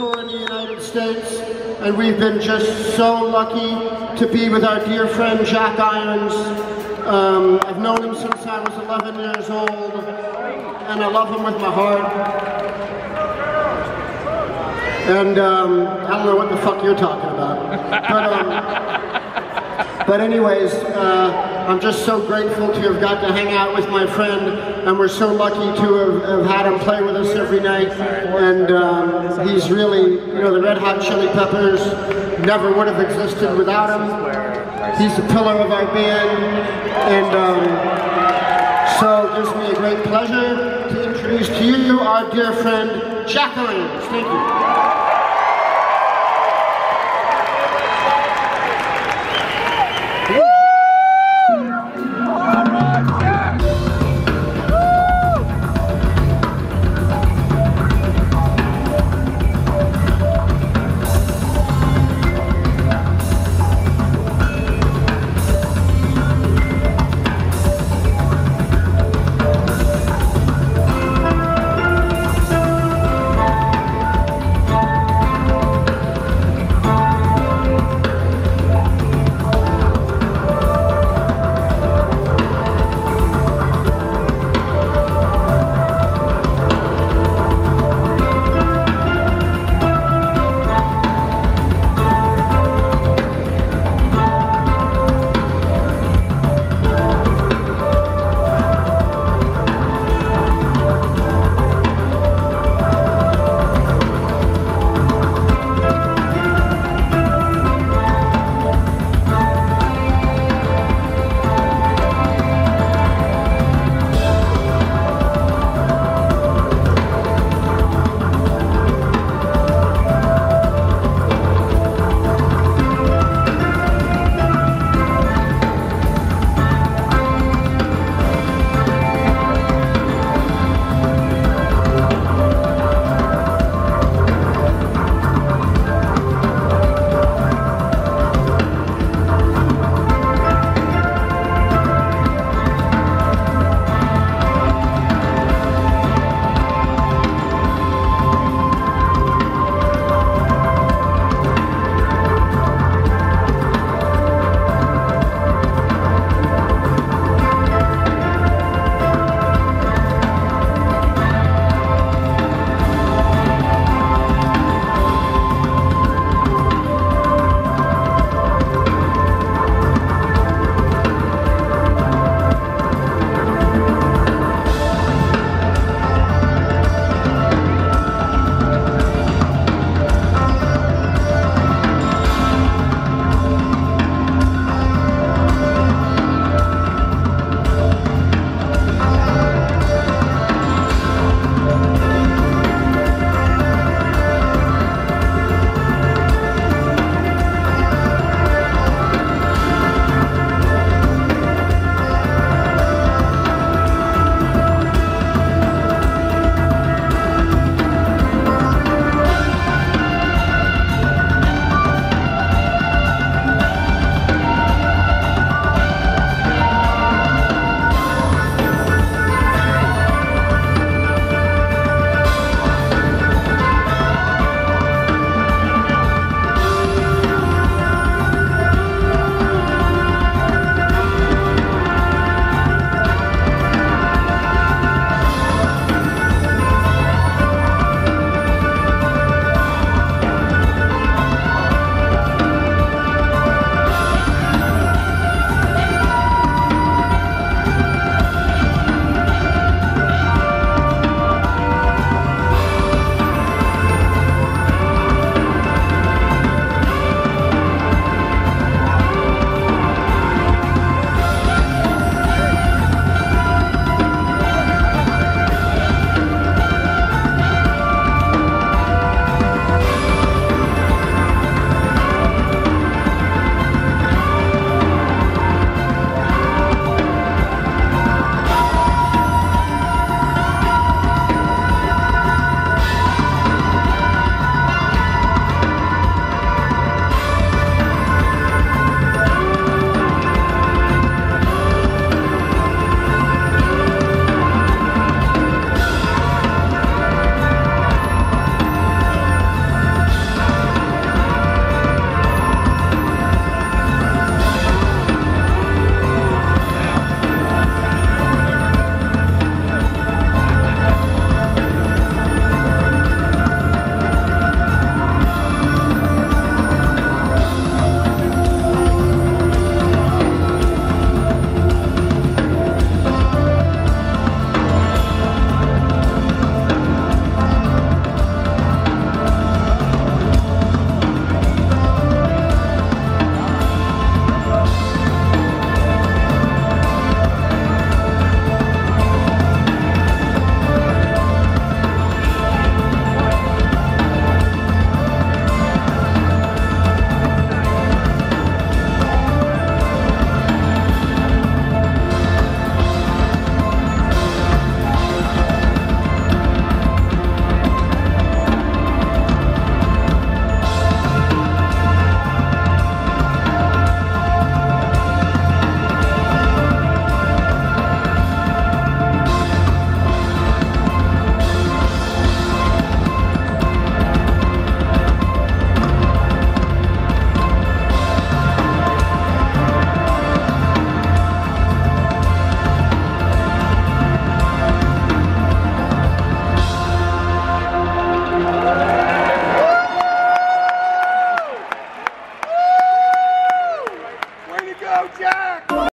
been touring the United States, and we've been just so lucky to be with our dear friend Jack Irons. Um, I've known him since I was 11 years old, and I love him with my heart. And um, I don't know what the fuck you're talking about. But, um, but anyways, uh, I'm just so grateful to have got to hang out with my friend, and we're so lucky to have, have had him play with us every night. And um, he's really, you know, the Red Hot Chili Peppers never would have existed without him. He's the pillar of our band, and um, so it gives me a great pleasure to introduce to you our dear friend, Irons. Thank you.